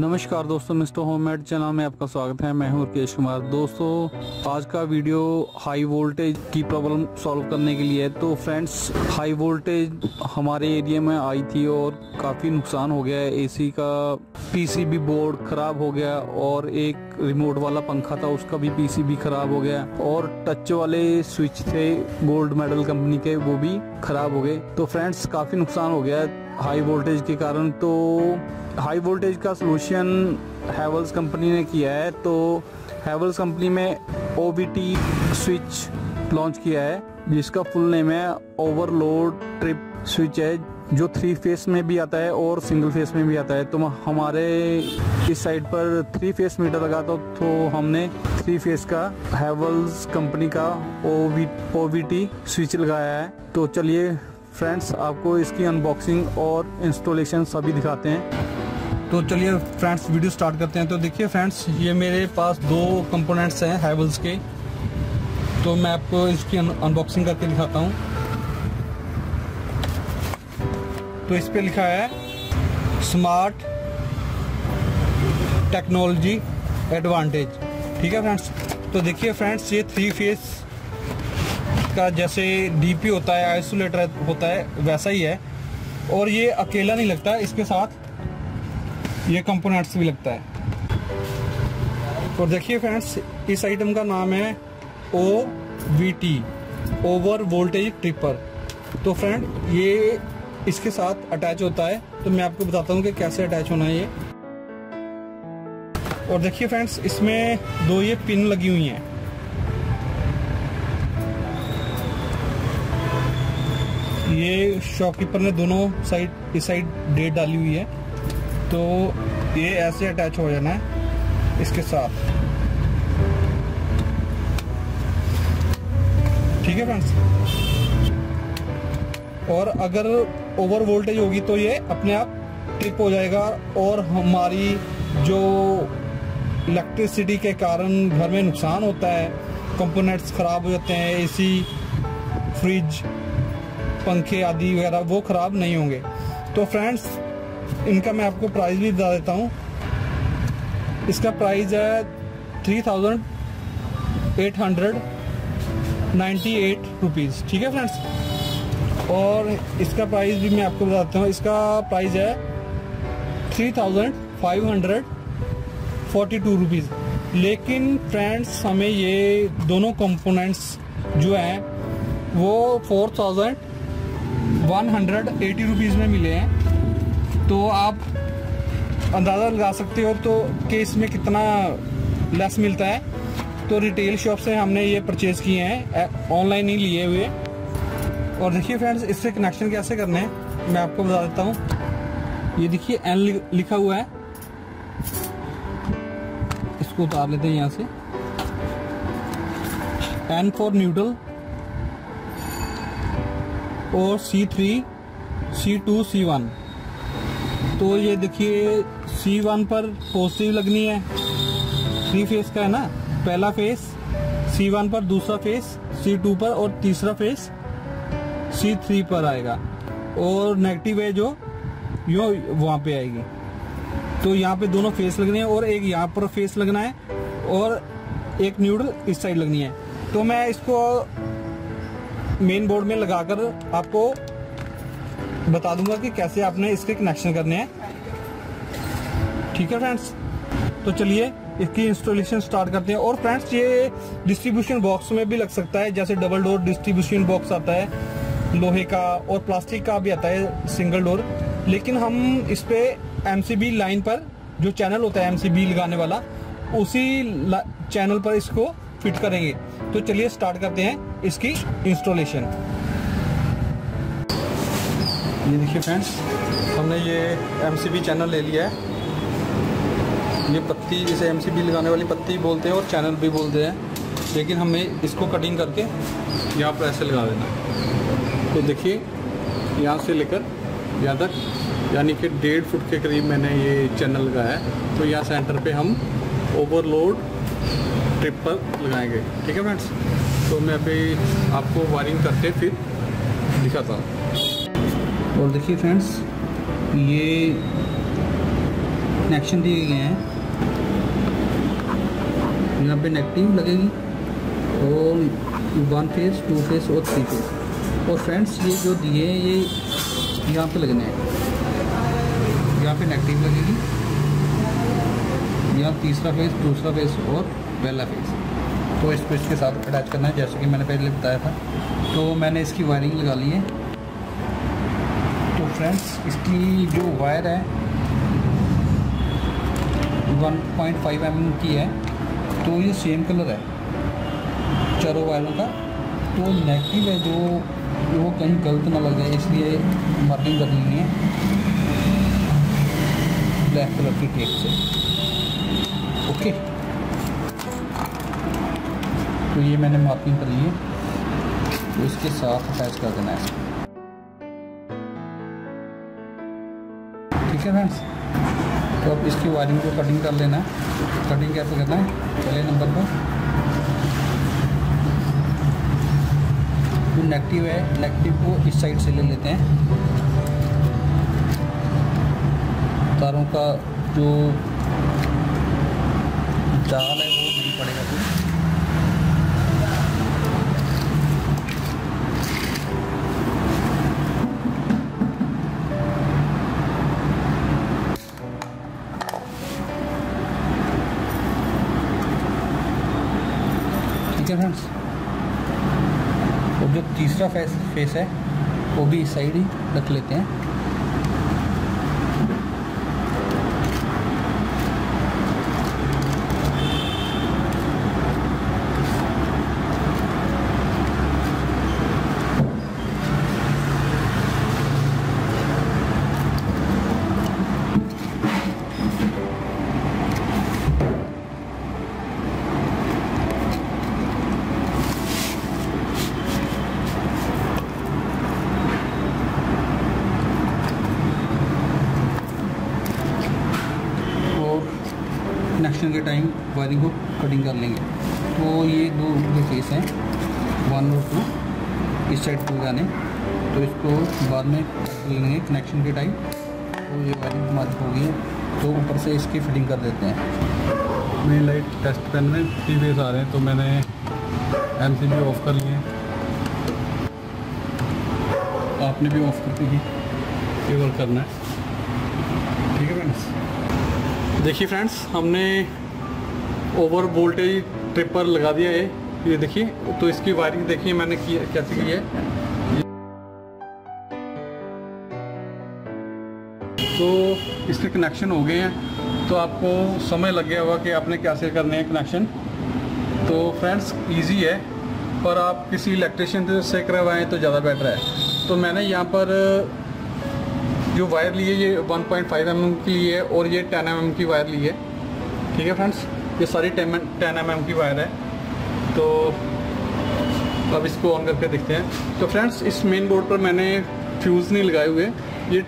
नमस्कार दोस्तों, mister homemade channel में आपका स्वागत है। मैं हूँ राकेश कुमार। दोस्तों, आज का वीडियो हाई वोल्टेज की प्रॉब्लम सॉल्व करने के लिए है। तो फ्रेंड्स, हाई वोल्टेज हमारे एरिया में आई थी और काफ़ी नुकसान हो गया है। एसी का पीसीबी बोर्ड खराब हो गया और एक रिमोट वाला पंखा था, उसका भी पीसीबी खराब हो गया। और टच वाले स्विच थे गोल्ड मेडल कंपनी के, वो भी खराब हो गए। तो फ्रेंड्स काफ़ी नुकसान हो गया हाई वोल्टेज के कारण। तो हाई वोल्टेज का सोल्यूशन हैवल्स कंपनी ने किया है। तो हैवल्स कंपनी में ओबीटी स्विच लॉन्च किया है, जिसका फुल नेम है ओवरलोड ट्रिप स्विच है। जो थ्री फेस में भी आता है और सिंगल फेस में भी आता है तो हमारे इस साइड पर थ्री फेस मीटर लगा तो, तो हमने थ्री फेस का हैवल्स कंपनी का ओ वी स्विच लगाया है। तो चलिए फ्रेंड्स आपको इसकी अनबॉक्सिंग और इंस्टॉलेशन सभी दिखाते हैं। तो चलिए फ्रेंड्स वीडियो स्टार्ट करते हैं। तो देखिए फ्रेंड्स ये मेरे पास दो कंपोनेंट्स हैं हैवल्स के। तो मैं आपको इसकी अनबॉक्सिंग करके दिखाता हूँ। तो इस पे लिखा है स्मार्ट टेक्नोलॉजी एडवांटेज ठीक है फ्रेंड्स तो देखिए फ्रेंड्स ये थ्री फेस का जैसे डीपी होता है आइसोलेटर होता है, वैसा ही है। और ये अकेला नहीं लगता, इसके साथ ये कंपोनेंट्स भी लगता है। और देखिए फ्रेंड्स इस आइटम का नाम है O V T over voltage tripper तो फ्रेंड ये इसके साथ अटैच होता है। तो मैं आपको बताता हूँ कि कैसे अटैच होना है ये। और देखिए फ्रेंड्स इसमें दो ये पिन लगी हुई हैं। ये शॉपकीपर ने दोनों साइड इस साइड डेट डाली हुई है। तो ये ऐसे अटैच हो जाना है इसके साथ। ठीक है फ्रेंड्स और अगर ओवर वोल्टेज होगी तो ये अपने आप ट्रिप हो जाएगा और हमारी जो इलेक्ट्रिसिटी के कारण घर में नुकसान होता है कंपोनेंट्स ख़राब हो जाते हैं एसी फ्रिज पंखे आदि वगैरह, वो ख़राब नहीं होंगे। तो फ्रेंड्स इनका मैं आपको प्राइस भी बता देता हूँ। इसका प्राइस है three thousand eight hundred ninety eight rupees ठीक है फ्रेंड्स और इसका प्राइस भी मैं आपको बताता हूँ। इसका प्राइस है three thousand five hundred forty two rupees लेकिन फ्रेंड्स हमें ये दोनों कंपोनेंट्स जो हैं, वो four thousand one hundred eighty rupees में मिले हैं। तो आप अंदाज़ा लगा सकते हो तो कि इसमें कितना लेस मिलता है। तो रिटेल शॉप से हमने ये परचेज़ किए हैं। ऑनलाइन ही लिए हुए। और देखिए फ्रेंड्स इससे कनेक्शन कैसे करने हैं, मैं आपको बता देता हूँ। ये देखिए एन लिखा हुआ है। इसको उतार लेते हैं यहाँ से। एन फॉर न्यूडल और C three C two C one तो ये देखिए सी वन पर पॉजिटिव लगनी है। थ्री फेस का है ना? पहला फेस सी वन पर दूसरा फेस सी टू पर और तीसरा फेस सी थ्री पर आएगा। और नेगेटिव है जो, यो वहाँ पे आएगी। तो यहाँ पे दोनों फेस लगने हैं और एक यहाँ पर फेस लगना है और एक न्यूडल इस साइड लगनी है। तो मैं इसको मेन बोर्ड में लगाकर आपको बता दूँगा कि कैसे आपने इसके कनेक्शन करने हैं। ठीक है फ्रेंड्स तो चलिए, इसकी इंस्टॉलेशन स्टार्ट करते हैं। और फ्रेंड्स ये डिस्ट्रीब्यूशन बॉक्स में भी लग सकता है। जैसे डबल डोर डिस्ट्रीब्यूशन बॉक्स आता है। लोहे का और प्लास्टिक का भी आता है सिंगल डोर। लेकिन हम इस पे एमसीबी लाइन पर, जो चैनल होता है एमसीबी लगाने वाला, उसी चैनल पर इसको फिट करेंगे। तो चलिए स्टार्ट करते हैं इसकी इंस्टॉलेशन। ये देखिए फ्रेंड्स, हमने ये एमसीबी चैनल ले लिया है। ये पत्ती इसे एम लगाने वाली पत्ती बोलते हैं और चैनल भी बोलते हैं। लेकिन हमें इसको कटिंग करके यहाँ पर ऐसे लगा देना। तो देखिए, यहाँ से लेकर यहाँ तक, यानी कि डेढ़ फुट के करीब मैंने ये चैनल लगाया है। तो यहाँ सेंटर पे हम ओवरलोड ट्रिप पर लगाएँगे। ठीक है फ्रेंड्स तो मैं अभी आपको वायरिंग करके फिर दिखाता हूँ। और देखिए फ्रेंड्स ये कनेक्शन दिए गए हैं। यहाँ पे नेगेटिव लगेगी और वन फेस टू फेस और थ्री फेस और फ्रेंड्स ये जो दिए हैं, ये यहाँ पे लगने हैं। यहाँ पे नेगेटिव लगेगी। यहाँ तीसरा फेस दूसरा फेस और पहला फेस तो इस इसको इसके साथ अटैच करना है, जैसे कि मैंने पहले बताया था। तो मैंने इसकी वायरिंग लगा ली है। तो फ्रेंड्स इसकी जो वायर है 1.5 पॉइंट mm की है। तो ये सेम कलर है। चारों वायरों का। तो नेगेटिव है जो वो कहीं गलत ना लग जाए इसलिए मार्किंग कर ली है। ब्लैक कलर की टेप से। ओके तो ये मैंने मार्किंग कर ली है। तो इसके साथ अटैच कर देना है। ठीक है फ्रेंड्स तो अब इसकी वायरिंग को कटिंग कर लेना कटिंग कैसे करना है? पहले नंबर पर। जो नेगेटिव है नेगेटिव को इस साइड से ले लेते हैं। तारों का जो जाल है, वो नहीं पड़ेगा है फ्रेंड्स और जो तीसरा फेस फेस है वो भी इस साइड ही रख लेते हैं। कनेक्शन के टाइम वायरिंग को कटिंग कर लेंगे। तो ये दो जो फेस हैं वन और टू इस साइड टू जाने। तो इसको बाद में लेंगे कनेक्शन के टाइम तो ये वायरिंग हमारी हो गई है। तो ऊपर से इसकी फिटिंग कर देते हैं। मेरी लाइट टेस्ट पेन में थ्री वेज आ रहे हैं तो मैंने एम सी बी ऑफ़ कर लिए आपने भी ऑफ़ करके ही केवल करना है। ठीक है फ्रेंड्स देखिए फ्रेंड्स हमने ओवर वोल्टेज ट्रिपर लगा दिया है। ये देखिए तो इसकी वायरिंग देखिए मैंने की कैसे की है। तो इसके कनेक्शन हो गए हैं। तो आपको समय लग गया होगा कि आपने कैसे करने हैं कनेक्शन तो फ्रेंड्स इजी है। पर आप किसी इलेक्ट्रिशियन से करवाएँ तो ज़्यादा बेटर है। तो मैंने यहाँ पर जो वायर ली है, ये 1.5 पॉइंट mm की ली है और ये 10 mm की वायर ली है। ठीक है फ्रेंड्स ये सारी 10 mm की वायर है। तो अब इसको ऑन करके देखते हैं। तो फ्रेंड्स इस मेन बोर्ड पर मैंने फ्यूज़ नहीं लगाए हुए, ये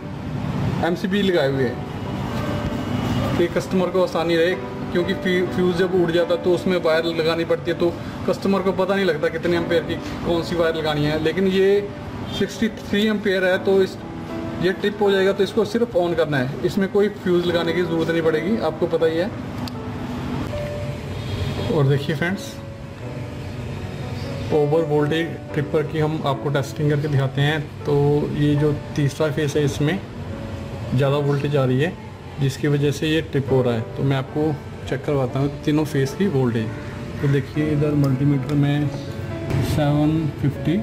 एमसीबी लगाए हुए हैं। कि कस्टमर को आसानी रहे, क्योंकि फ्यूज़ जब उड़ जाता तो उसमें वायर लगानी पड़ती है तो कस्टमर को पता नहीं लगता कितने एम्पेयर की कौन सी वायर लगानी है। लेकिन ये 63 एम्पेयर है तो इस ये ट्रिप हो जाएगा तो इसको सिर्फ़ ऑन करना है। इसमें कोई फ्यूज़ लगाने की ज़रूरत नहीं पड़ेगी, आपको पता ही है। और देखिए फ्रेंड्स, ओवर वोल्टेज ट्रिपर की हम आपको टेस्टिंग करके दिखाते हैं। तो ये जो तीसरा फेस है इसमें, ज़्यादा वोल्टेज आ रही है, जिसकी वजह से ये ट्रिप हो रहा है। तो मैं आपको चेक करवाता हूँ तीनों फेस की वोल्टेज। तो देखिए इधर मल्टीमीटर में 750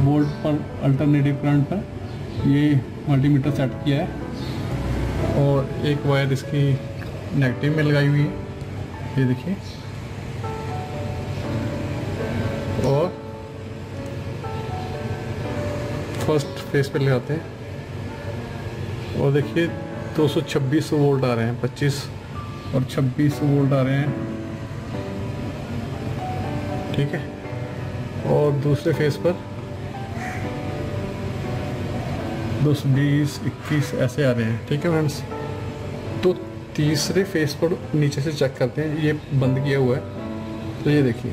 वोल्ट पर अल्टरनेटिव करंट पर। ये मल्टीमीटर सेट किया है और एक वायर इसकी नेगेटिव में लगाई हुई है। ये देखिए। और फ़र्स्ट फेस पे लगाते हैं। और देखिए 226 वोल्ट आ रहे हैं 25 और 26 वोल्ट आ रहे हैं। ठीक है। और दूसरे फेस पर दस बीस, इक्कीस, ऐसे आ रहे हैं। ठीक है फ्रेंड्स तो तीसरे फेस पर नीचे से चेक करते हैं। ये बंद किया हुआ है। तो ये देखिए।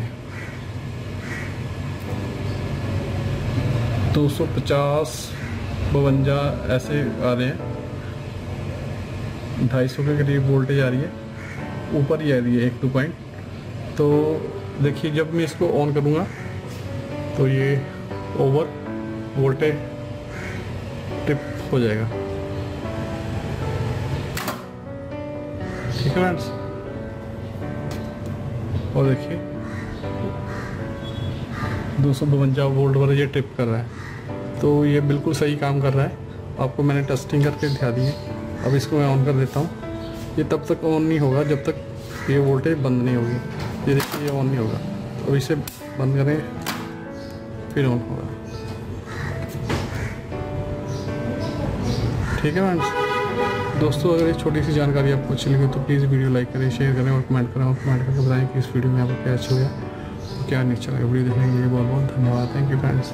250 बवंजा, ऐसे आ रहे हैं। ढाई सौ के करीब वोल्टेज आ रही है। ऊपर ही आ रही है एक टू पॉइंट तो देखिए, जब मैं इसको ऑन करूँगा तो ये ओवर वोल्टेज हो जाएगा। ठीक है फ्रेंड्स और देखिए, दो सौ बवंजा वोल्ट पर ये ट्रिप कर रहा है। तो ये बिल्कुल सही काम कर रहा है। आपको मैंने टेस्टिंग करके दिखा दी है। अब इसको मैं ऑन कर देता हूँ। ये तब तक ऑन नहीं होगा जब तक ये वोल्टेज बंद नहीं होगी। ये देखिए, ये ऑन नहीं होगा। तो इसे बंद करें, फिर ऑन होगा। ठीक है फ्रेंड्स दोस्तों, अगर ये छोटी सी जानकारी आपको अच्छी लगी तो प्लीज़ वीडियो लाइक करें शेयर करें और कमेंट करें। और कमेंट करके बताएँ कि इस वीडियो में आपको क्या अच्छा लगा क्या नहीं अच्छा लगा वीडियो देखने के लिए बहुत बहुत धन्यवाद। Thank you friends